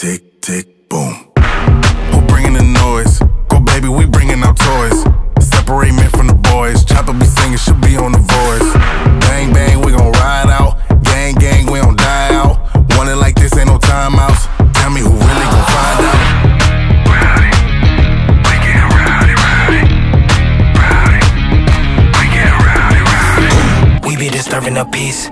tick, tick, boom. Who bringing the noise? Go, baby, we bringing our toys. Separate men from the boys. Chopper be singing, she'll be on the voice. Bang, bang, we gon' ride out. Gang, gang, we don't die out. Want it like this, ain't no timeouts. Tell me who really gon' find out. Rowdy, we get rowdy, rowdy, rowdy, we get rowdy, rowdy. We be disturbing the peace.